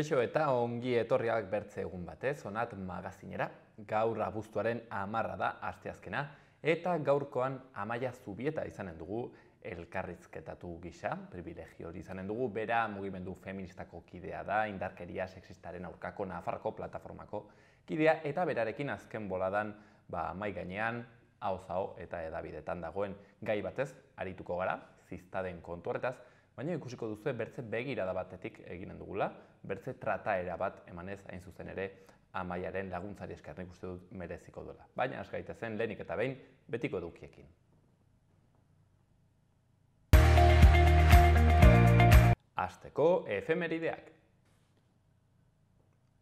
Kaixo eta ongi etorriak bertze egun batez, onat magazinera, gaur abuztuaren amarra da asteazkena, eta gaurkoan amaia zubieta izanen dugu elkarrizketatu gisa, privilegio hori izanen dugu, bera mugimendu feministako kidea da, indarkeria sexistaren aurkako Nafarroko plataformako kidea, eta berarekin azken boladan ba, mai gainean, hau zao eta edabidetan dagoen gai batez, arituko gara, ziztaden kontu horretaz, baina ikusiko duzu bertze begirada batetik eginen dugula, bertze trataera bat emanez hain zuzen ere amaiaren laguntzari eskarnik uste dut mereziko duela. Baina az zen lehenik eta behin betiko edukiekin. Azteko efemerideak.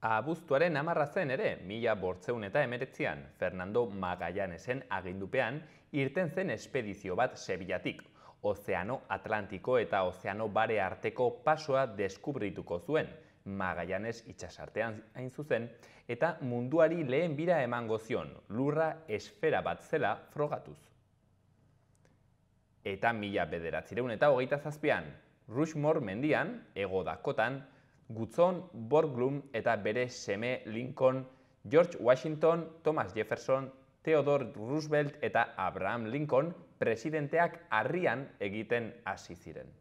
Abuztuaren amarra zen ere, mila bortzeun eta emeretzian, Fernando Magallanesen agindupean, irten zen espedizio bat Sebillatik, Ozeano Atlantiko eta Ozeano Bare arteko pasoa deskubrituko zuen, Magallanes itxasartean hain zuzen, eta munduari lehen bira emango zion, lurra esfera bat zela frogatuz. Eta mila bederatzireun eta hogeita zazpian, Rushmore mendian, ego dakotan, Gutzon, Borglum eta bere seme Lincoln, George Washington, Thomas Jefferson, Theodore Roosevelt eta Abraham Lincoln presidenteak harrian egiten hasi ziren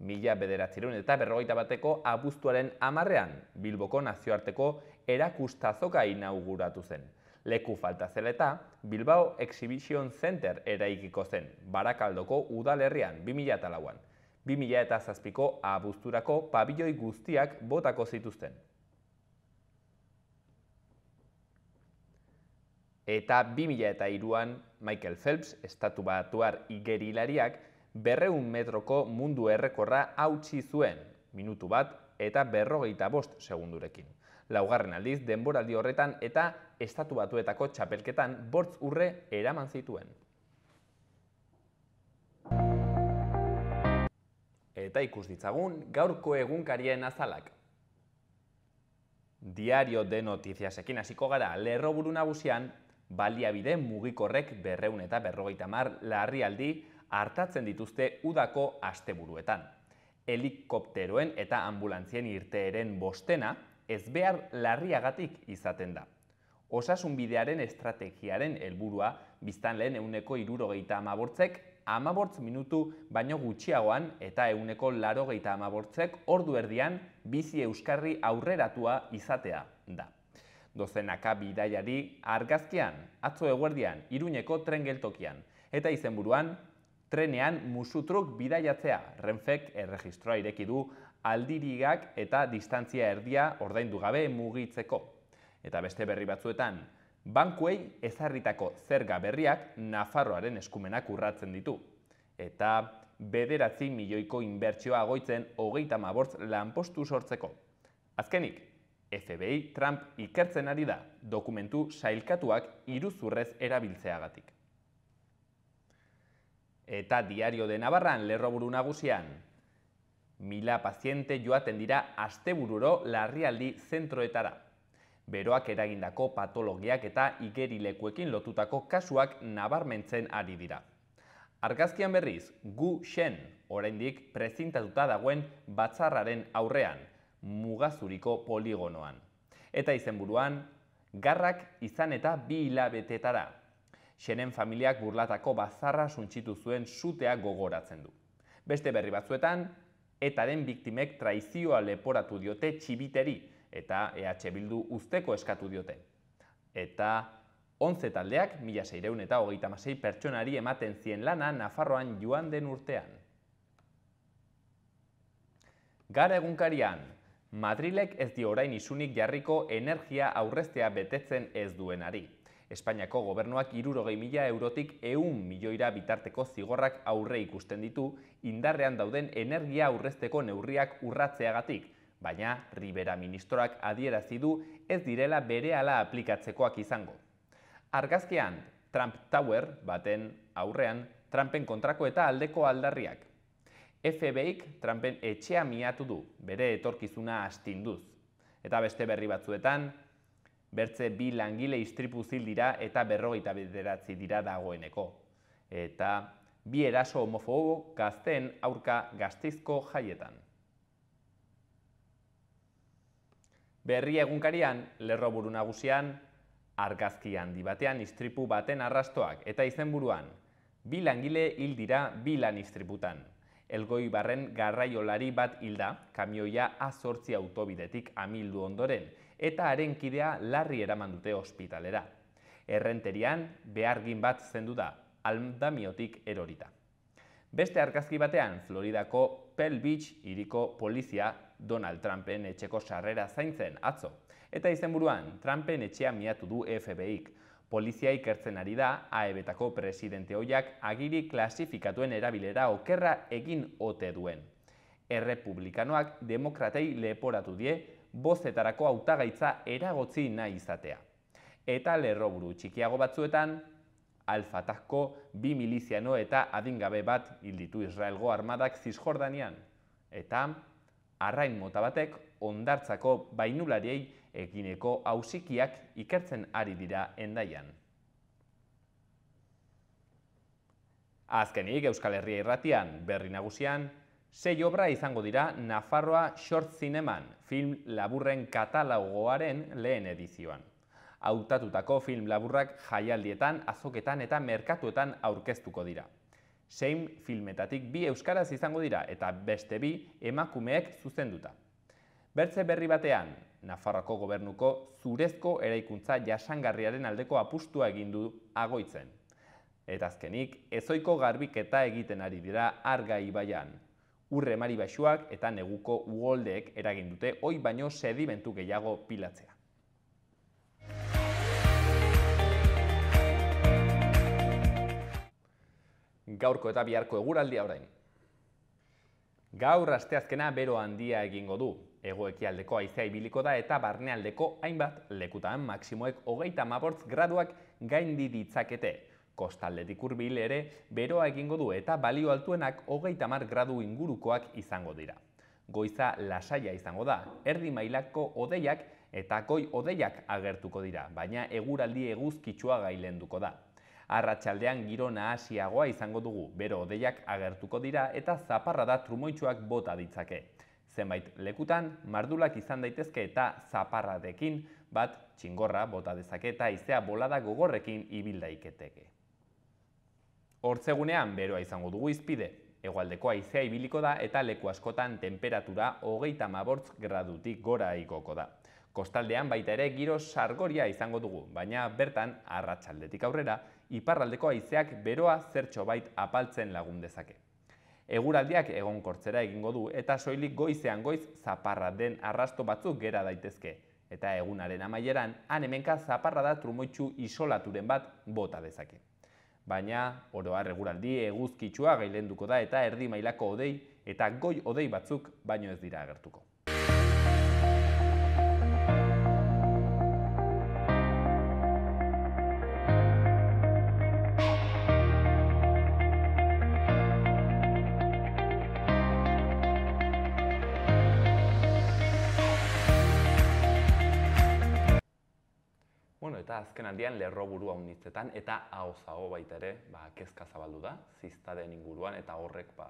mila bederatzerun eta berrogeita bateko abuztuaren amarrean Bilboko nazioarteko erakustazoka inauguratu zen. Leku falta zela eta Bilbao Exhibition Center eraikiko zen, Barakaldoko udalerrian 2000 eta lauan. 2000 eta zazpiko abuzturako pabilloi guztiak botako zituzten. Eta 2000 eta iruan Michael Phelps, estatu batuar igerilariak, berreun metroko mundu errekorra hautsi zuen, minutu bat eta berrogeita bost segundurekin. Laugarren aldiz, denboraldi horretan eta estatu batuetako txapelketan bortz urre eraman zituen. Eta ikus ditzagun gaurko egunkarien azalak. Diario de notiziasekin hasiko gara lerroburu nagusian, baliabide mugikorrek berreun eta berrogeita mar larrialdi hartatzen dituzte udako asteburuetan. Helikopteroen eta ambulantzien irteeren bostena ez behar larriagatik izaten da. Osasun bidearen estrategiaren helburua biztan lehen euneko irurogeita amabortzek amabortz minutu baino gutxiagoan eta euneko larogeita amabortzek ordu erdian bizi euskarri aurreratua izatea da. Dozenaka bidaiari argazkian, atzo eguerdian, iruñeko tren geltokian, eta izenburuan trenean musutruk bidaiatzea, renfek erregistroa ireki du aldirigak eta distantzia erdia ordaindu gabe mugitzeko. Eta beste berri batzuetan, bankuei ezarritako zerga berriak Nafarroaren eskumenak urratzen ditu. Eta bederatzi milioiko inbertsioa goitzen hogeita mabortz lanpostu sortzeko. Azkenik, FBI Trump ikertzen ari da dokumentu sailkatuak iruzurrez erabiltzeagatik eta diario de Navarran lerroburu nagusian. Mila paziente joaten dira astebururo larrialdi zentroetara. Beroak eragindako patologiak eta igerilekuekin lotutako kasuak nabarmentzen ari dira. Argazkian berriz, gu xen, oraindik prezintatuta dagoen batzarraren aurrean, mugazuriko poligonoan. Eta izenburuan, garrak izan eta bi hilabetetara, xenen familiak burlatako bazarra suntxitu zuen sutea gogoratzen du. Beste berri batzuetan, etaren biktimek traizioa leporatu diote txibiteri eta EH Bildu usteko eskatu diote. Eta 11 taldeak, mila seireun eta hogeita masei pertsonari ematen zien lana Nafarroan joan den urtean. Gara egunkarian, Madrilek ez di orain isunik jarriko energia aurreztea betetzen ez duenari. Espainiako gobernuak irurogei mila eurotik eun milioira bitarteko zigorrak aurre ikusten ditu indarrean dauden energia aurrezteko neurriak urratzeagatik, baina Ribera ministroak adierazi du ez direla berehala aplikatzekoak izango. Argazkian, Trump Tower baten aurrean Trumpen kontrako eta aldeko aldarriak. FBIk Trumpen etxea miatu du, bere etorkizuna astinduz. Eta beste berri batzuetan, bertze bi langile istripu zil dira eta berrogeita bederatzi dira dagoeneko. Eta bi eraso homofobo gazten aurka gazteizko jaietan. Berri egunkarian, lerro buru nagusian, argazki handi batean istripu baten arrastoak eta izenburuan, bi langile hil dira bi lan istriputan. Elgoi barren garraiolari bat hilda, kamioia azortzi autobidetik amildu ondoren, eta haren kidea larri eraman dute ospitalera. Errenterian, behargin bat zendu da, aldamiotik erorita. Beste argazki batean, Floridako Pell Beach iriko polizia Donald Trumpen etxeko sarrera zaintzen atzo. Eta izenburuan, Trumpen etxea miatu du FBIk. Polizia ikertzen ari da, AEBetako presidente hoiak agiri klasifikatuen erabilera okerra egin ote duen. Errepublikanoak demokratei leporatu die, bozetarako hautagaitza eragotzi nahi izatea. Eta lerroburu txikiago batzuetan, Alfatazko bi miliziano eta adingabe bat hilditu Israelgo armadak Zizjordanian. Eta arrain mota batek ondartzako bainulariei egineko hausikiak ikertzen ari dira endaian. Azkenik Euskal Herria irratian, berri nagusian, sei obra izango dira Nafarroa Short Zineman, film laburren katalogoaren lehen edizioan. Hautatutako film laburrak jaialdietan, azoketan eta merkatuetan aurkeztuko dira. Sein filmetatik bi euskaraz izango dira eta beste bi emakumeek zuzenduta. Bertze berri batean, Nafarroko gobernuko zurezko eraikuntza jasangarriaren aldeko apustua egin du agoitzen. Eta azkenik, ezoiko garbiketa egiten ari dira arga ibaian. Urre mari basuak eta neguko uoldeek eragin dute oi baino sedimentu gehiago pilatzea. gaurko eta biharko eguraldia orain. Gaur asteazkena bero handia egingo du. Ego ekialdeko aizea ibiliko da eta barnealdeko hainbat lekutan maksimoek hogeita mabortz graduak gaindi ditzakete. Kostaldetik urbil ere beroa egingo du eta balio altuenak hogeita mar gradu ingurukoak izango dira. Goiza lasaia izango da, erdi mailako odeiak eta goi odeiak agertuko dira, baina eguraldi eguzkitsua gailenduko da. Arratxaldean giro nahasiagoa izango dugu, bero odeiak agertuko dira eta zaparra da trumoitsuak bota ditzake. Zenbait lekutan, mardulak izan daitezke eta zaparradekin bat txingorra bota dezake eta izea bolada gogorrekin ibildaiketeke. Hortzegunean beroa izango dugu izpide, egualdeko aizea ibiliko da eta leku askotan temperatura hogeita mabortz gradutik gora ikoko da. Kostaldean baita ere giro sargoria izango dugu, baina bertan arratsaldetik aurrera iparraldeko haizeak beroa zertxo bait apaltzen lagun dezake. Eguraldiak egonkortzera egingo du eta soilik goizean goiz zaparra den arrasto batzuk gera daitezke. Eta egunaren amaieran, han hemenka zaparra da trumoitxu isolaturen bat bota dezake. Baina, oroar eguraldi eguzkitsua gailenduko da eta erdi mailako odei eta goi odei batzuk baino ez dira agertuko. Azken aldian lerro burua unitzetan eta hau zago baita ere ba, kezka zabaldu da, ziztaren inguruan eta horrek ba,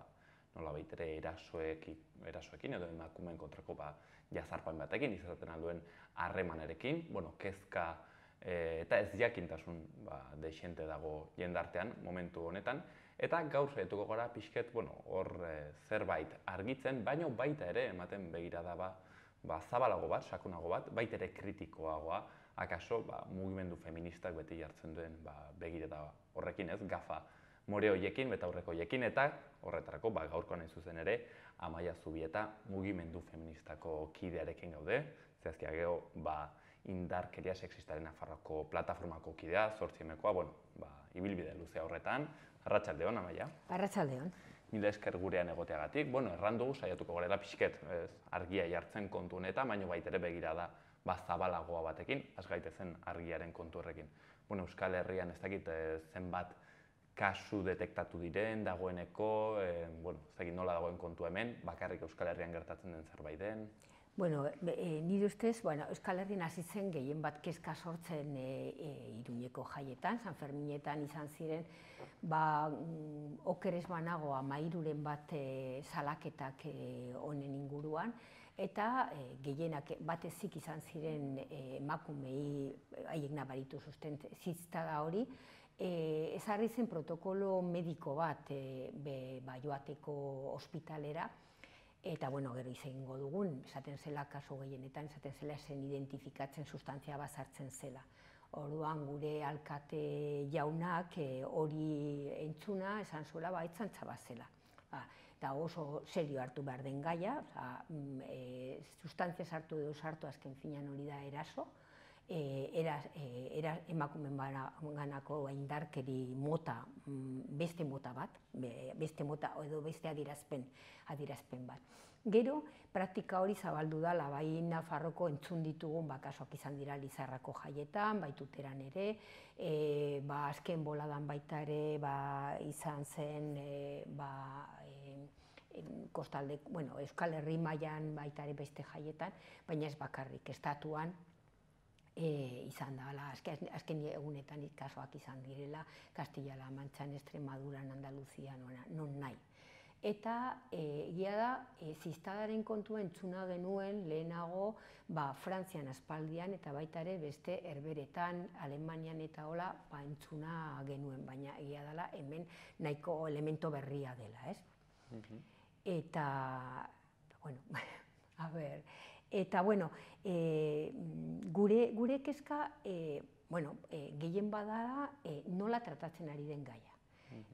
nola baita ere erasoekin, erasoekin edo emakumeen kontrako ba, jazarpan batekin izaten alduen harremanerekin, bueno, kezka e, eta ez jakintasun ba, deixente dago jendartean momentu honetan, eta gaur zaituko gara pixket, bueno, hor e, zerbait argitzen, baino baita ere ematen begirada ba, ba, zabalago bat, sakunago bat, baita ere kritikoagoa, akaso ba, mugimendu feministak beti jartzen duen ba, begire da horrekin ez, gafa more hoiekin, beta aurreko hoiekin, eta horretarako ba, gaurko nahi zuzen ere, amaia zubieta mugimendu feministako kidearekin gaude, zehazkia geho, ba, indarkeria sexistaren afarroko plataformako kidea, zortzi emekoa, bueno, ba, ibilbide luzea horretan, arratsaldeon amaia. Arratxaldeon. Mila esker gurean egoteagatik, bueno, errandu, saiatuko gorela pixket, ez, argia jartzen kontu honetan, baino baitere begira da ba, zabalagoa batekin, az gaitezen argiaren kontu horrekin. Bueno, Euskal Herrian ez dakit e, zenbat kasu detektatu diren, dagoeneko, e, bueno, ez dakit nola dagoen kontu hemen, bakarrik Euskal Herrian gertatzen den zerbait den. Bueno, e, nire ustez, bueno, Euskal Herrian hasi zen gehien bat kezka sortzen e, e, Iruñeko jaietan, San Ferminetan izan ziren, ba, mm, okeres banago amairuren bat e, salaketak e, honen inguruan, eta e, gehienak batezik izan ziren e, emakumei haiek nabaritu zuzten ziztada hori, e, ezarri zen protokolo mediko bat e, be, ba, joateko ospitalera, eta bueno, gero izango dugun, esaten zela kaso gehienetan, esaten zela zen identifikatzen sustantzia bazartzen zela. Orduan gure alkate jaunak hori entzuna esan zuela ba, itzantza bazela. Ba, eta oso serio hartu behar den gaia, e, sustantzia sartu edo sartu azken finan hori da eraso, e, era, e, era emakumen ganako indarkeri mota, mm, beste mota bat, beste mota edo beste adirazpen, adirazpen bat. Gero, praktika hori zabaldu da, bai Nafarroko entzun ditugun bakasoak izan dira Lizarrako jaietan, baituteran ere, e, ba, azken boladan baita ere ba, izan zen e, ba, kostalde, bueno, Euskal Herri mailan baita ere beste jaietan, baina ez bakarrik, estatuan e, izan da, ala, azken, azken egunetan ikasoak izan direla, Kastilla-La Mantxan, Extremaduran, Andaluzian, non nahi. Eta e, egia da, e, ziztadaren kontua entzuna genuen lehenago ba, Frantzian aspaldian eta baita ere beste herberetan, Alemanian eta hola ba, entzuna genuen, baina egia dela hemen nahiko elemento berria dela, ez? Mhm. Eta, bueno, a ber, Eta, bueno, e, gure, gure kezka, e, bueno, e, gehien badara e, nola tratatzen ari den gaia.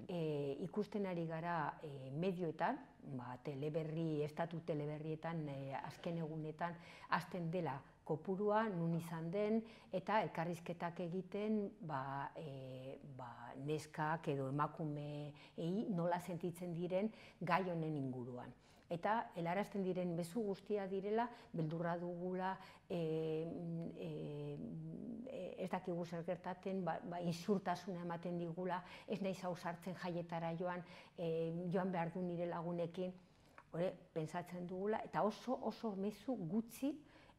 E, ikusten ari gara e, medioetan, ba, teleberri, estatu teleberrietan, e, azken egunetan, azten dela kopurua, nun izan den, eta elkarrizketak egiten ba, e, ba, neskak edo emakume nola sentitzen diren gai honen inguruan eta helarazten diren bezu guztia direla, beldurra dugula, e, e, ez dakigu zer gertaten, ba, ba, insurtasuna ematen digula, ez nahi zau sartzen jaietara joan, e, joan behar du nire lagunekin, hori, pensatzen dugula, eta oso oso mezu gutxi,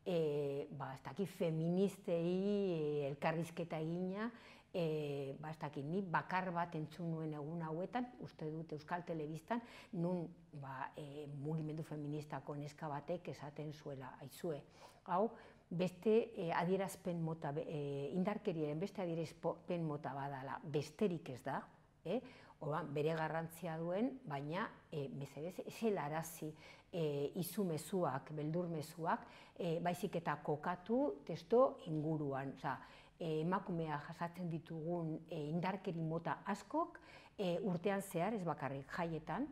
e, ba, ez dakit feministei elkarrizketa egina, e, ba, ni bakar bat entzun nuen egun hauetan, uste dut Euskal Telebistan, nun ba, e, mugimendu feministako neska batek esaten zuela, aizue. Hau, beste e, adierazpen mota, e, indarkeriaren beste adierazpen mota badala, besterik ez da, e, Oban, bere garrantzia duen, baina e, bezebez, eselarazi e, izumezuak, beldurmezuak, e, baizik eta kokatu testo inguruan. Osa, Eh, emakumea jasatzen ditugun e, indarkeri mota askok e, urtean zehar, ez bakarrik jaietan,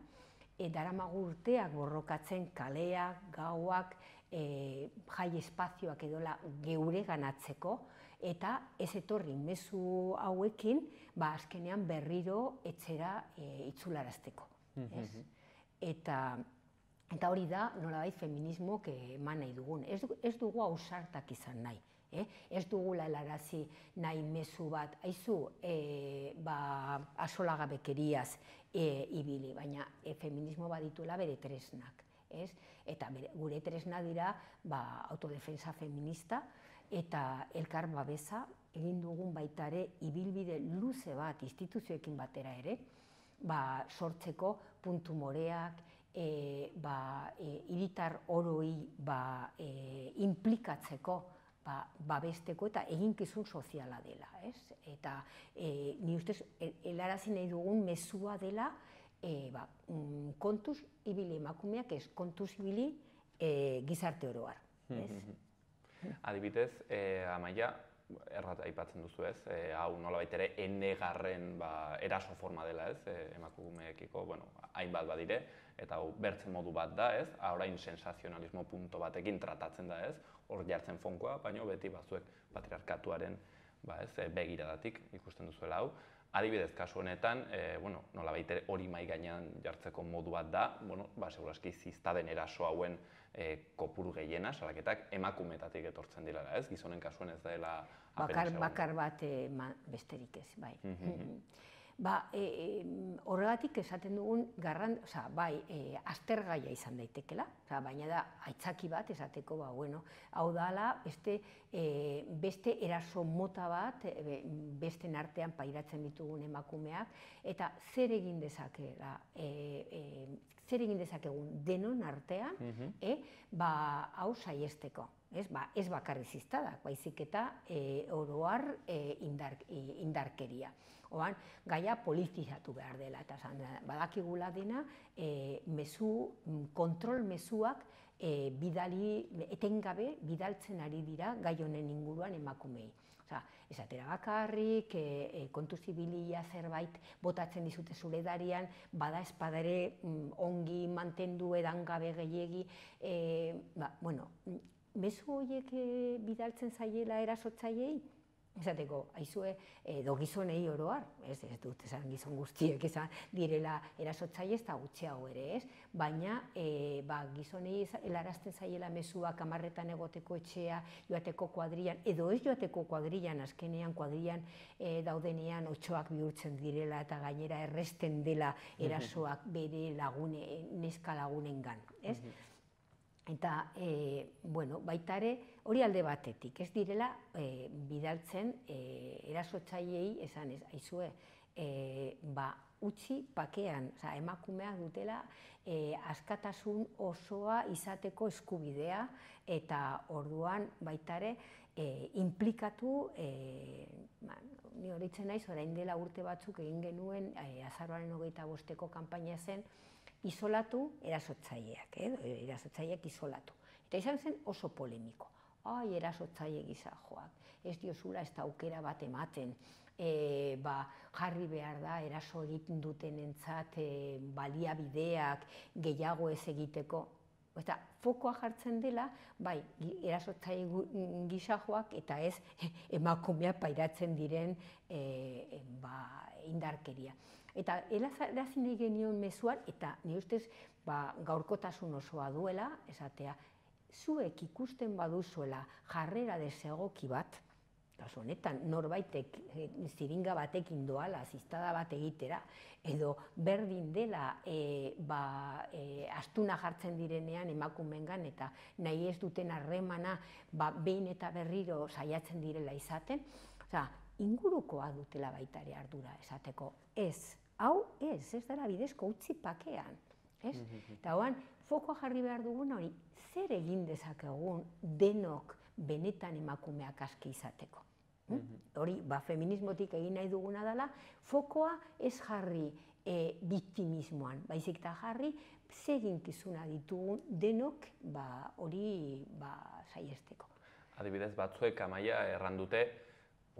e, daramagu urteak borrokatzen kaleak, gauak, e, jai espazioak edola geure ganatzeko, eta ez etorri mezu hauekin, ba azkenean berriro etxera e, itzularazteko. Mm Eta, eta hori da, nolabait feminismo eman nahi dugun. Ez, ez dugu hausartak izan nahi. Eh? Ez dugula helarazi nahi mezu bat, haizu, e, ba, asolagabekeriaz e, ibili, baina e, feminismo badituela bere tresnak. Ez? Eta bere, gure tresna dira ba, autodefensa feminista eta elkar babesa egin dugun baita ere ibilbide luze bat instituzioekin batera ere, ba, sortzeko puntu moreak, e, ba, e, iritar oroi ba, e, implikatzeko ba, babesteko eta eginkizun soziala dela, ez? Eta e, ni ustez helarazi nahi dugun mezua dela e, ba, mm, kontuz ibili emakumeak ez kontuz ibili e, gizarte oroar, ez? Adibidez, e, amaia, errat aipatzen duzu ez, e, hau nola ere enegarren ba, eraso forma dela ez, e, emakumeekiko, bueno, hainbat badire, eta hau bertzen modu bat da ez, orain sensazionalismo punto batekin tratatzen da ez, hor jartzen fonkoa, baina beti bazuek patriarkatuaren ba ez, e, begiradatik ikusten duzuela hau. Adibidez, kasu honetan, e, bueno, nola baitere hori mai gainean jartzeko modu bat da, bueno, ba, seguraski ziztaden eraso hauen e, kopuru gehiena, salaketak emakumetatik etortzen dira, ez? Gizonen kasuen ez dela... Bakar, bakar bat e, besterik ez, bai. Mhm. Ba, e, e, horregatik esaten dugun garran, oza, bai, e, aztergaia izan daitekela, oza, baina da aitzaki bat esateko, ba, bueno, hau dala, beste, e, beste eraso mota bat, e, beste artean pairatzen ditugun emakumeak, eta zer egin dezakela, e, e, zer egin dezakegun denon artean, e, ba, hau saiesteko. Ez, ba, ez bakarri ziztadak, baizik eta e, oroar e, indar, indarkeria. Oan, gaia politizatu behar dela, eta zan, badakigula dena, e, mezu, kontrol mezuak e, bidali, etengabe bidaltzen ari dira gai honen inguruan emakumei. Osa, esatera bakarrik, e, e, kontu zibilia zerbait botatzen dizute zure darian, bada espadare mm, ongi mantendu edan gabe gehiegi, e, ba, bueno, mezu horiek e, bidaltzen zaiela erasotzaiei, esateko, aizue, edo gizonei oroar, ez, ez dut esan gizon guztiek esan direla erasotzaile ez da gutxiago ere, ez? Baina e, ba, gizonei helarazten zaiela mezuak amarretan egoteko etxea, joateko kuadrian, edo ez joateko kuadrian, azkenean kuadrian e, daudenean otxoak bihurtzen direla eta gainera erresten dela erasoak bere lagune, neska lagunengan, ez? Eta, e, bueno, baita ere, hori alde batetik, ez direla e, bidaltzen e, erasotzaileei esan ez, aizue, e, ba, utzi pakean, oza, emakumeak dutela e, askatasun osoa izateko eskubidea eta orduan baita ere e, implikatu, e, ba, ni horitzen naiz, orain dela urte batzuk egin genuen e, azaroaren hogeita bosteko kanpaina zen, isolatu erasotzaileak, eh? erasotzaileak isolatu. Eta izan zen oso polemiko. Ai, erasotzaile gisa joak, ez diozula ez da aukera bat ematen, e, ba, jarri behar da eraso egiten duten entzat e, baliabideak gehiago ez egiteko. Eta fokoa jartzen dela, bai, erasotzaile gisa joak eta ez emakumea pairatzen diren e, ba, indarkeria. Eta elazi nahi genion mezuan, eta ni ustez ba, gaurkotasun osoa duela, esatea, zuek ikusten baduzuela jarrera desegoki bat, kasu honetan norbaitek e, ziringa batekin doala, ziztada bat egitera, edo berdin dela e, ba, e, astuna jartzen direnean emakumengan eta nahi ez duten harremana ba, behin eta berriro saiatzen direla izaten, Oza, ingurukoa dutela baita ere ardura esateko. Ez hau ez, ez dara bidezko utzi pakean. Ez? Eta hoan, fokoa jarri behar dugun hori, zer egin dezakegun denok benetan emakumeak aski izateko. Hm? Hori, ba, feminismotik egin nahi duguna dela, fokoa ez jarri e, biktimismoan, baizik eta jarri, zeginkizuna ditugun denok ba, hori ba, saiesteko. Adibidez, batzuek amaia errandute,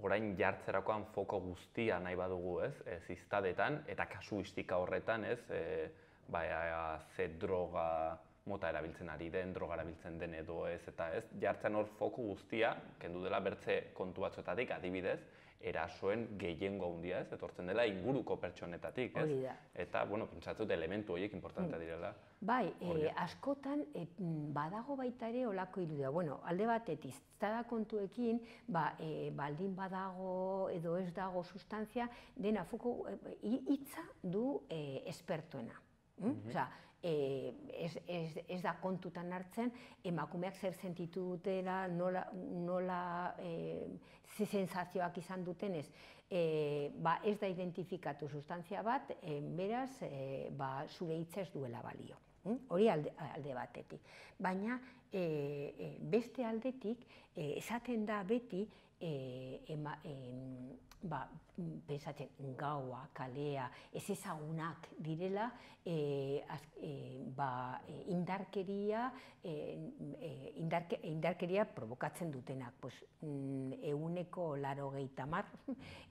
orain jartzerakoan foko guztia nahi badugu, ez? Ez iztadetan eta kasuistika horretan, ez? E, ba, ze droga mota erabiltzen ari den, droga erabiltzen den edo ez, eta ez, jartzen hor foku guztia, kendu dela bertze kontu batzuetatik, adibidez, erasoen gehiengo handia ez, etortzen dela inguruko pertsonetatik, ez? da. Eta, bueno, pentsatzut elementu horiek importantea mm. direla. Bai, e, askotan e, badago baita ere olako irudia. Bueno, alde batetik, zara kontuekin, ba, e, baldin badago edo ez dago sustantzia, dena foko hitza du e, espertoena. Mm? Mm -hmm. e, ez, ez, ez da kontutan hartzen, emakumeak zer sentitu dutela, nola, nola e, sensazioak izan dutenez, e, ba, ez da identifikatu sustantzia bat, e, beraz, e, ba, zure hitza ez duela balio. Hm? hori alde, alde batetik. Baina e, e, beste aldetik e, esaten da beti e, ema, e, ba, pensatzen gaua, kalea, ez ezagunak direla e, az, e, ba, e, indarkeria, e, e, indarke, indarkeria provokatzen dutenak. Pues, mm, euneko laro gehi tamar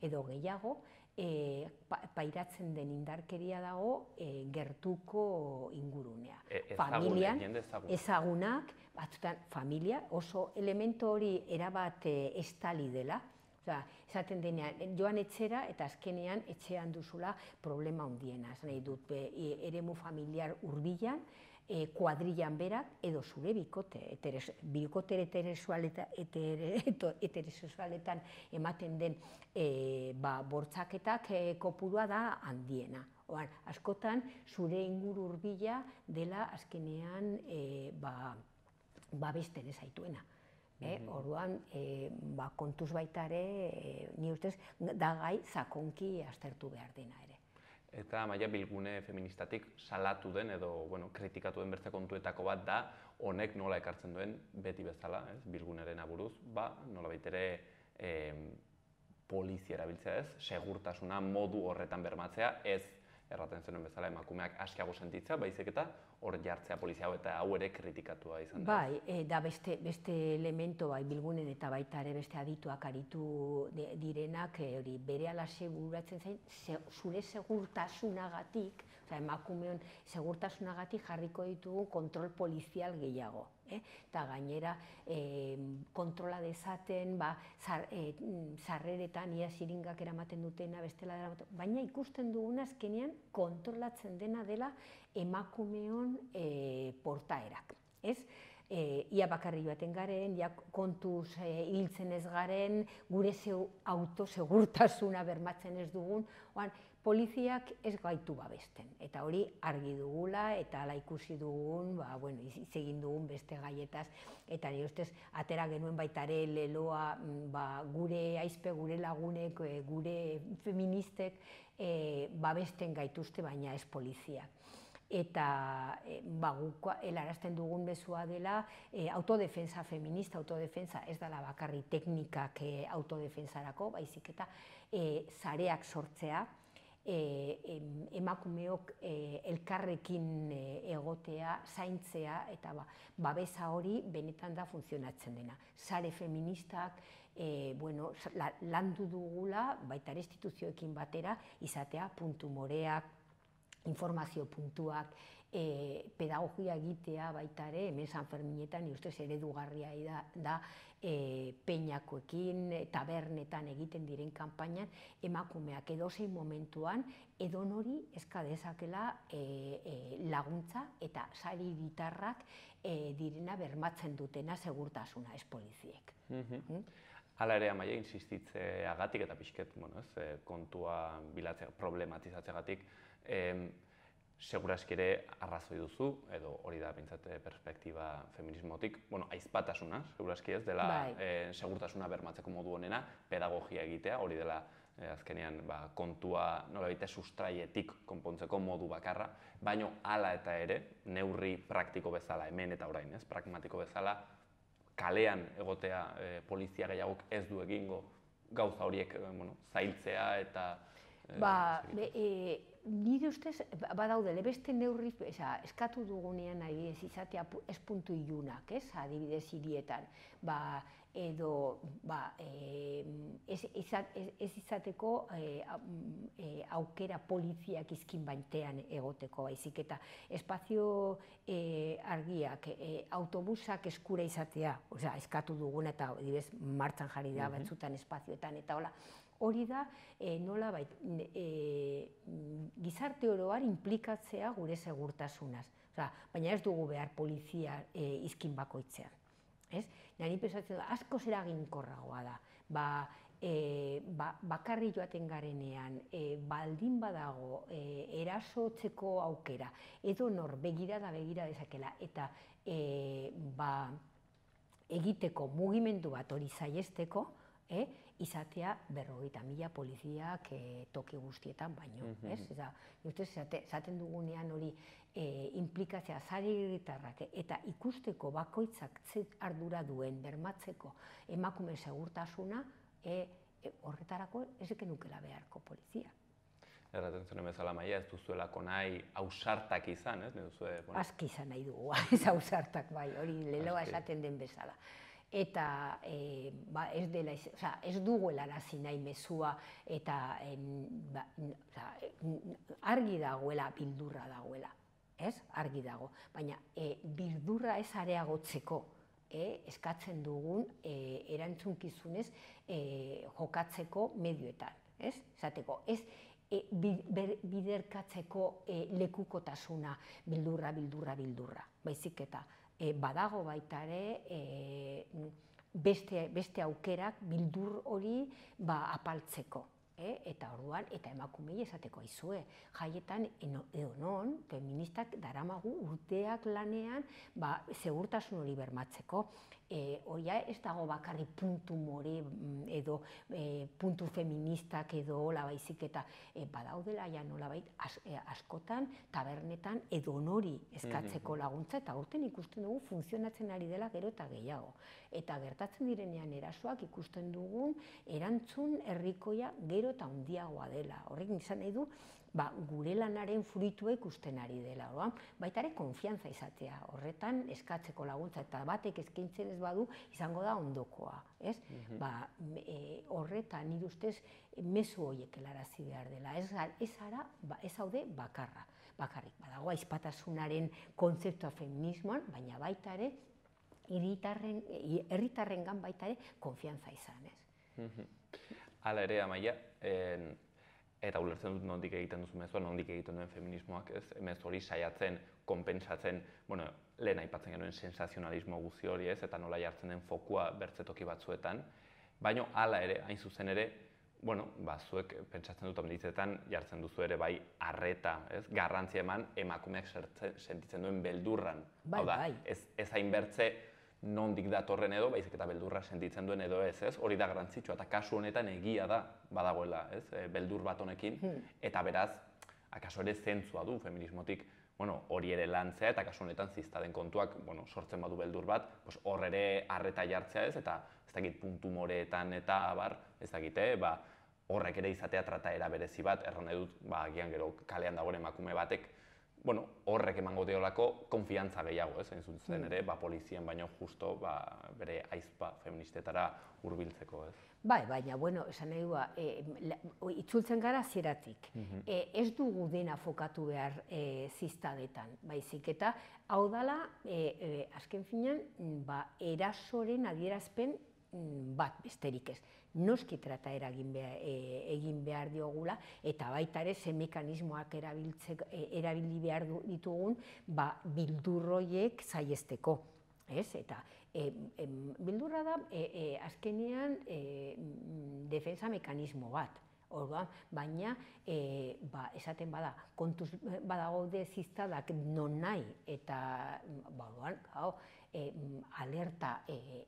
edo gehiago, e, pairatzen den indarkeria dago e, gertuko ingurunea. E, Familian, ezagunak, batzutan familia, oso elementu hori erabat e, estali dela, Osa, esaten denean, joan etxera eta azkenean etxean duzula problema hundiena. nahi dut, be, e, eremu familiar hurbilan, e, kuadrillan berak edo zure bikote, eteres, bikote heterosexualetan ematen den e, ba, bortzaketak e, kopurua da handiena. Oan, askotan zure inguru hurbila dela azkenean e, ba, ba beste dezaituena. E, orduan, e, ba, kontuz baita ere, e, ni ustez, da gai zakonki aztertu behar dena ere. eta maia bilgune feministatik salatu den edo bueno, kritikatu den bertze kontuetako bat da honek nola ekartzen duen beti bezala, ez, bilguneren aburuz, ba, nola baitere e, polizia erabiltzea ez, segurtasuna modu horretan bermatzea, ez erraten zenuen bezala emakumeak askiago sentitzea, baizik eta hor jartzea polizia eta hau ere kritikatua izan da. Bai, e, da beste, beste elemento bai bilgunen eta baita ere beste adituak aritu direnak e, hori bere ala seguratzen zain, zure segurtasunagatik, oza, emakumeon segurtasunagatik jarriko ditugu kontrol polizial gehiago eh? Eta gainera e, kontrola dezaten, ba, zar, e, zarreretan ia siringak eramaten dutena, bestela dela, baina ikusten duguna azkenean kontrolatzen dena dela emakumeon e, portaerak. Ez? E, ia bakarri baten garen, ia kontuz e, hiltzen ez garen, gure zeu autosegurtasuna bermatzen ez dugun, oan, poliziak ez gaitu babesten. Eta hori argi dugula eta ala ikusi dugun, ba, bueno, egin dugun beste gaietaz. Eta nire ustez, atera genuen baitare leloa mm, ba, gure aizpe, gure lagunek, eh, gure feministek e, babesten gaituzte, baina ez poliziak eta e, ba, helarazten dugun bezua dela e, autodefensa feminista, autodefensa ez dela bakarri teknikak e, autodefensarako, baizik eta e, zareak sortzea, emakumeok e, elkarrekin e, egotea, zaintzea eta ba, babesa hori benetan da funtzionatzen dena. Sare feministak e, bueno, landu dugula, baita instituzioekin batera, izatea puntu moreak, informazio puntuak, e, pedagogia egitea baita ere, hemen San Ferminetan, ustez eredugarria da, da e, peinakoekin, tabernetan egiten diren kanpainan, emakumeak. Edozein momentuan, edon hori eska dezakela e, e, laguntza eta sari gitarrak e, direna bermatzen dutena segurtasuna ez poliziek. Mm? Hala ere, amaia, insistitzeagatik eta pixket, bueno, ez, e, kontua bilatzea, problematizatzeagatik, segurazki ere arrazoi duzu, edo hori da bintzate perspektiba feminismotik, bueno, aizpatasuna, segurazki ez, dela bai. e, segurtasuna bermatzeko modu honena, pedagogia egitea, hori dela e, azkenean ba, kontua nola bite sustraietik konpontzeko modu bakarra, baino hala eta ere, neurri praktiko bezala, hemen eta orain, ez, pragmatiko bezala, kalean egotea e, polizia gehiagok ez du egingo gauza horiek bueno, zailtzea eta... ba, e, nire ustez, ba, badaudele, beste neurri, eza, eskatu dugunean adibidez izatea ez puntu ilunak, ez, adibidez hirietan, ba, edo ba, e, ez, ez, izateko e, aukera poliziak izkin baintean egoteko. Baizik eta espazio e, argiak, e, autobusak eskura izatea, osea, eskatu duguna eta adibidez martxan jarri da batzutan espazioetan eta hola, hori da e, nola bait, e, gizarte oroar implikatzea gure segurtasunaz. Osa, baina ez dugu behar polizia e, izkin bakoitzean. Ez? Nari pesatzen da, asko zera ginkorragoa da. Ba, e, ba, bakarri joaten garenean, e, baldin badago e, erasotzeko aukera, edo nor begira da begira dezakela, eta e, ba, egiteko mugimendu bat hori zaiesteko, eh, izatea berrogeita mila poliziak e, toki guztietan baino. Mm ez? Eta, justez, zaten dugunean hori e, implikazioa zari eta ikusteko bakoitzak zet ardura duen bermatzeko emakume segurtasuna e, horretarako ez nukela beharko polizia. Erraten zuen bezala maia, ez duzuelako nahi ausartak izan, ez? Bueno. Azki izan nahi dugu, ez ausartak bai, hori leloa esaten den bezala eta e, ba, ez dela oza, ez duguela arazi nahi mezua eta ba, oza, argi dagoela bildurra dagoela ez? Argi dago. Baina e, bildurra ez areagotzeko e, eskatzen dugun e, erantzunkizunez e, jokatzeko medioetan ez? Esateko ez e, biderkatzeko e, lekukotasuna bildurra bildurra bildurra baizik eta e, badago baita ere e, beste, beste aukerak bildur hori ba, apaltzeko. E, eta orduan, eta emakumei esateko aizue, jaietan edo non, feministak daramagu urteak lanean ba, segurtasun hori bermatzeko. E, oia ez dago bakarri puntu more mm, edo e, puntu feministak edo hola baizik eta e, badaudela ja nolabait as, e, askotan tabernetan edo nori eskatzeko laguntza eta urten ikusten dugu funtzionatzen ari dela gero eta gehiago. Eta gertatzen direnean erasoak ikusten dugun erantzun herrikoia gero eta handiagoa dela. Horrek izan nahi du ba, gure lanaren furitua ikusten ari dela. Oa? Baita ere, konfianza izatea. Horretan, eskatzeko laguntza eta batek eskaintzen ez badu, izango da ondokoa. Ez? Mm ba, e, horretan, nire ustez, mezu horiek helarazi behar dela. Ez, ez ara, ba, ez haude bakarra. Bakarrik, badago aizpatasunaren kontzeptua feminismoan, baina baita ere, herritarren gan baita ere, konfianza izan, ez? Hala ere, amaia, en, eta ulertzen dut nondik egiten duzu mezua, nondik egiten duen feminismoak, ez? Emez hori saiatzen, konpensatzen, bueno, lehen aipatzen genuen sensazionalismo guzti hori, ez? Eta nola jartzen den fokua bertzetoki batzuetan. Baina hala ere, hain zuzen ere, bueno, ba, zuek pentsatzen dut omenditzetan jartzen duzu ere bai arreta, ez? Garrantzia eman emakumeak sentitzen duen beldurran. Bai, Hau da, bai. Ez, ez hain bertze, nondik datorren edo, baizik eta beldurra sentitzen duen edo ez, ez? Hori da garrantzitsua eta kasu honetan egia da badagoela, ez? E, beldur bat honekin Hmm. eta beraz, akaso ere zentzua du feminismotik, bueno, hori ere lantzea eta kasu honetan ziztaden kontuak, bueno, sortzen badu beldur bat, pues hor ere harreta jartzea ez eta ez dakit puntu moreetan eta abar, ez dakite, ba, horrek ere izatea trataera berezi bat, erran dut, ba, agian gero kalean dagoen emakume batek, bueno, horrek emango diolako konfiantza gehiago, ez, hain zuzen ere, ba, polizien baino justo, ba, bere aizpa feministetara hurbiltzeko, ez. Bai, baina, bueno, esan nahi ba, e, la- itzultzen gara zieratik. e, ez dugu dena fokatu behar e, ziztadetan, baizik eta hau dala, e, e, azken finean, mm, ba, erasoren adierazpen mm, bat besterik ez. Noski trata eragin behar, e, egin behar diogula, eta baita ere ze mekanismoak erabiltzek, e, erabili behar ditugun, ba, bildurroiek zaiesteko. Ez? Eta e, bildurra da e, e, azkenean e, defensa mekanismo bat. Orduan, baina e, ba, esaten bada, kontuz badago de ziztadak non nahi eta ba, orduan, gau, e, alerta e,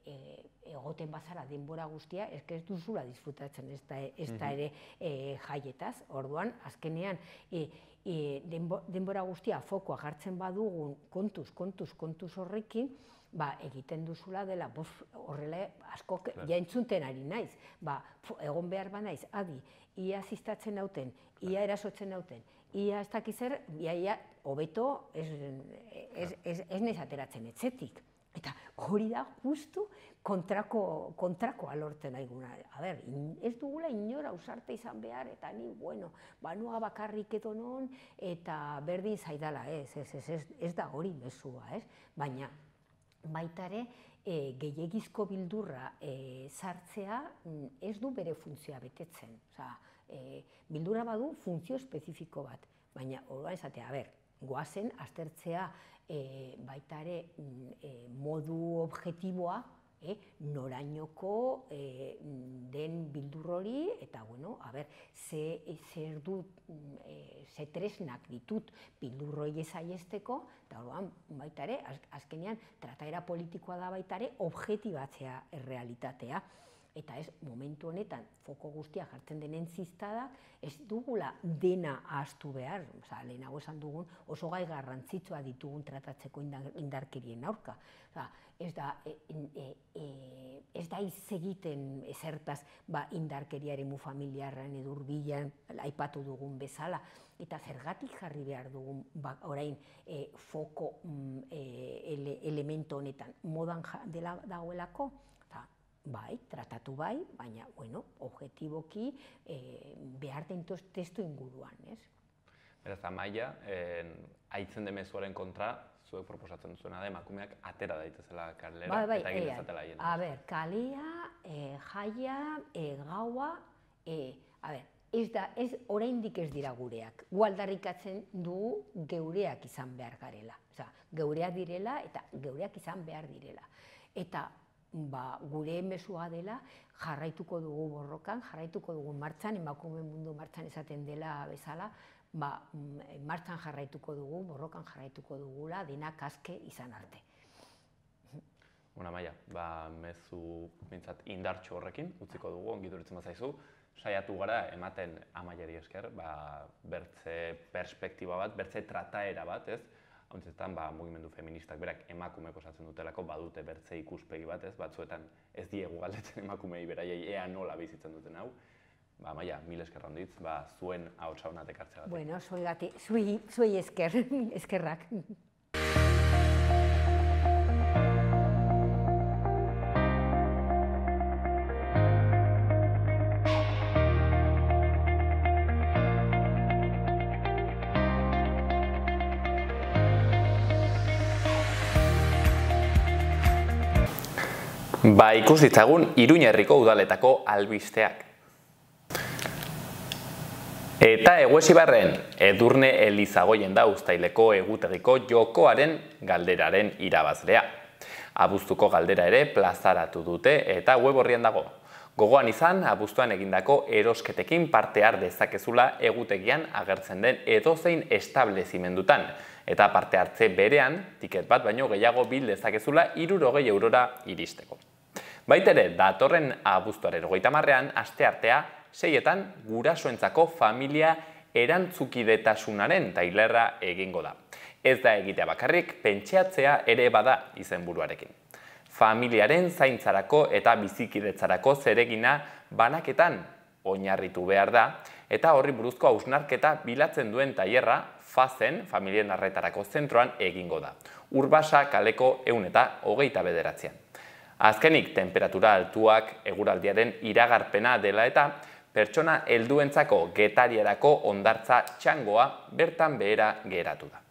egoten bazara denbora guztia, ez ez duzula disfrutatzen ez da, ez da ere e, jaietaz. Orduan, azkenean, e, e, denbo- denbora guztia fokoa jartzen badugun kontuz, kontuz, kontuz horrekin, ba, egiten duzula dela, bof, horrela asko ja entzunten ari naiz, ba, fu- egon behar ba naiz, adi, ia ziztatzen nauten, ia erasotzen nauten, ia ez dakiz zer, ia, ia, hobeto ez, ez, ez, ez naiz ateratzen etzetik. Eta hori da justu kontrako, kontrakoa lortzen daiguna. A ber, in- ez dugula inora ausarte izan behar, eta ni, bueno, banua bakarrik edo non, eta berdin zaidala, ez, ez, ez, ez, ez da hori mezua, ez? Baina, baita ere, e, gehiegizko bildurra e, sartzea mm, ez du bere funtzioa betetzen. Osea, e, bildurra badu funtzio espezifiko bat, baina orduan esatea, a ber, goazen aztertzea e, baita ere e, modu objektiboa, e, norainoko e, den bildur hori, eta bueno, a ber, ze, zer dut, mm, e, ze tresnak ditut bildur hori ezaiesteko, eta orduan baita ere, az, azkenean, trataera politikoa da baita ere, objektibatzea errealitatea. Eta ez, momentu honetan, foko guztia jartzen denen ziztada, ez dugula dena ahaztu behar, Osa, lehenago esan dugun oso gai garrantzitsua ditugun tratatzeko indar, indarkerien aurka. Osa, ez da, e, e, e, ez da hitz egiten ezertaz ba, indarkeriaren mu familiarren edo hurbilan aipatu dugun bezala. Eta zergatik jarri behar dugun ba, orain e, foko mm, e, ele, elemento honetan modan ja, dela dagoelako? Bai, tratatu bai, baina, bueno, objetiboki e, behar den tos- testu inguruan, ez? Beraz, amaia, en, aitzen demezuaren kontra, zuek proposatzen duzuena da emakumeak atera daitezela kalera Bai, bai, eta egin ea. dezatela hien. A ber, kalea, e, jaia, e, gaua, e, a ber, ez da, ez, oraindik ez dira gureak. Gu aldarrikatzen dugu geureak izan behar garela. Osea, geureak direla eta geureak izan behar direla. Eta ba, gure mesua dela jarraituko dugu borrokan, jarraituko dugu martxan, emakume mundu martxan esaten dela bezala, ba, mm, martxan jarraituko dugu, borrokan jarraituko dugula, denak aske izan arte. Bona maia, ba, mezu bintzat indartxo horrekin, utziko dugu, ongi duritzen bazaizu, saiatu gara ematen amaiari esker, ba, bertze perspektiba bat, bertze trataera bat, ez? Hauntzetan, ba, mugimendu feministak berak emakumeko osatzen dutelako, badute bertze ikuspegi bat, ez? Batzuetan ez diegu galdetzen emakumei beraiei ea nola bizitzen duten hau. Ba, maia, mil esker handitz, ba, zuen hautsa honatek hartzea Bueno, zuei, zuei esker, eskerrak. Ba, ikus ditzagun Iruñerriko udaletako albisteak. Eta eguesibarren, edurne Elizagoien da ustaileko egutegiko jokoaren galderaren irabazlea. Abuztuko galdera ere plazaratu dute eta web horrian dago. Gogoan izan, abuztuan egindako erosketekin parte har dezakezula egutegian agertzen den edozein establezimendutan. Eta parte hartze berean, tiket bat baino gehiago bil dezakezula irurogei eurora iristeko. Baitere, datorren abuztuaren goita marrean, aste artea, seietan gurasoentzako familia erantzukidetasunaren tailerra egingo da. Ez da egitea bakarrik, pentseatzea ere bada izenburuarekin. Familiaren zaintzarako eta bizikidetzarako zeregina banaketan oinarritu behar da, eta horri buruzko hausnarketa bilatzen duen tailerra fazen familien arretarako zentroan egingo da. Urbasa kaleko eun eta hogeita bederatzean. Azkenik, temperatura altuak eguraldiaren iragarpena dela eta pertsona helduentzako getarierako ondartza txangoa bertan behera geratu da.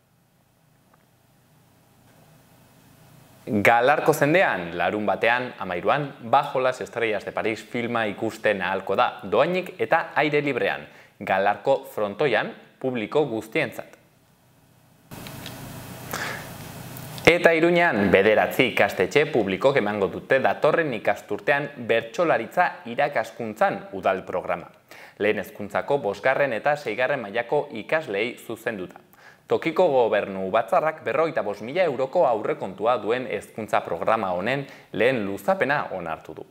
Galarko zendean, larun batean, amairuan, Bajo las Estrellas de Paris filma ikusten ahalko da, doainik eta aire librean, galarko frontoian, publiko guztientzat. Eta iruñean, bederatzi ikastetxe publiko emango dute datorren ikasturtean bertsolaritza irakaskuntzan udal programa. Lehen ezkuntzako bosgarren eta seigarren mailako ikaslei zuzenduta. Tokiko gobernu batzarrak berroita bos mila euroko aurrekontua duen ezkuntza programa honen lehen luzapena onartu du.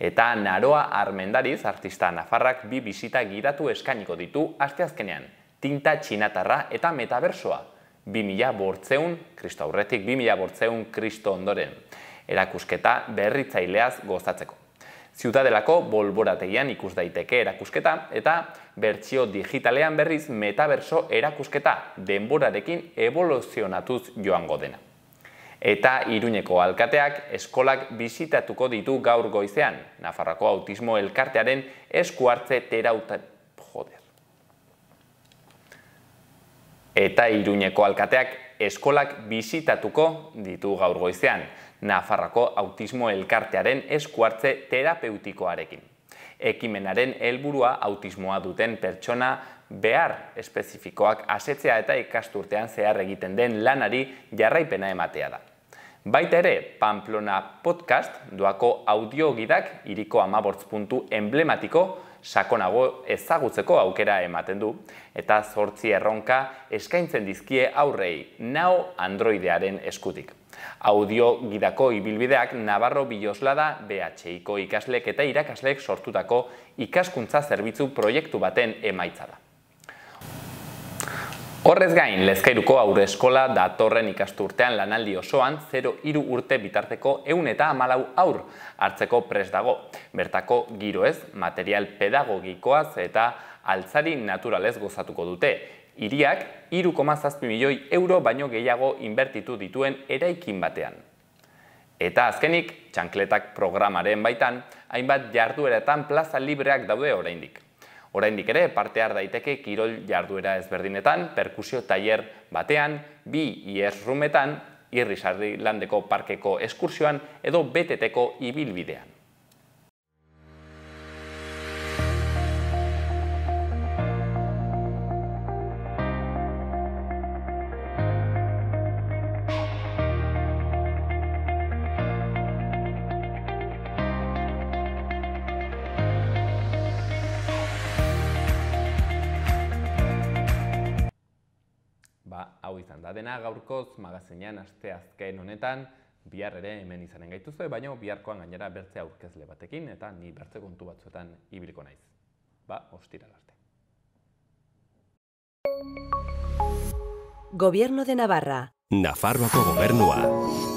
Eta Naroa Armendariz, artista nafarrak bi bisita giratu eskainiko ditu asteazkenean, tinta txinatarra eta metabersoa, 2000 bortzeun, kristo aurretik, 2000 bortzeun kristo ondoren, erakusketa berritzaileaz gozatzeko. Ziutadelako bolborategian ikus daiteke erakusketa eta bertsio digitalean berriz metaverso erakusketa denborarekin evoluzionatuz joango dena. Eta Iruñeko alkateak eskolak bizitatuko ditu gaur goizean, Nafarrako autismo elkartearen eskuartze terauta eta Iruñeko alkateak eskolak bizitatuko ditu gaur goizean, Nafarrako autismo elkartearen eskuartze terapeutikoarekin. Ekimenaren helburua autismoa duten pertsona behar espezifikoak asetzea eta ikasturtean zehar egiten den lanari jarraipena ematea da. Baita ere, Pamplona Podcast doako audiogidak iriko amabortz puntu emblematiko sakonago ezagutzeko aukera ematen du, eta zortzi erronka eskaintzen dizkie aurrei, nao androidearen eskutik. Audio gidako ibilbideak Navarro Biloslada BHIko ikaslek eta irakaslek sortutako ikaskuntza zerbitzu proiektu baten emaitza da. Horrez gain, lezkairuko aurre eskola datorren ikasturtean lanaldi osoan 0 iru urte bitarteko eun eta amalau aur hartzeko pres dago. Bertako giroez, material pedagogikoaz eta altzari naturalez gozatuko dute. Iriak, iru milioi euro baino gehiago inbertitu dituen eraikin batean. Eta azkenik, txankletak programaren baitan, hainbat jardueretan plaza libreak daude oraindik. Oraindik ere parte har daiteke kirol jarduera ezberdinetan, perkusio tailer batean, bi IES rumetan, irrisarri landeko parkeko eskursioan edo beteteko ibilbidean. Gaurkoz magazinean aste azken honetan bihar ere hemen izanen gaituzue, baina biharkoan gainera bertze aurkezle batekin eta ni bertze kontu batzuetan ibiliko naiz. Ba, ostira arte. Gobierno de Navarra. Nafarroako gobernua.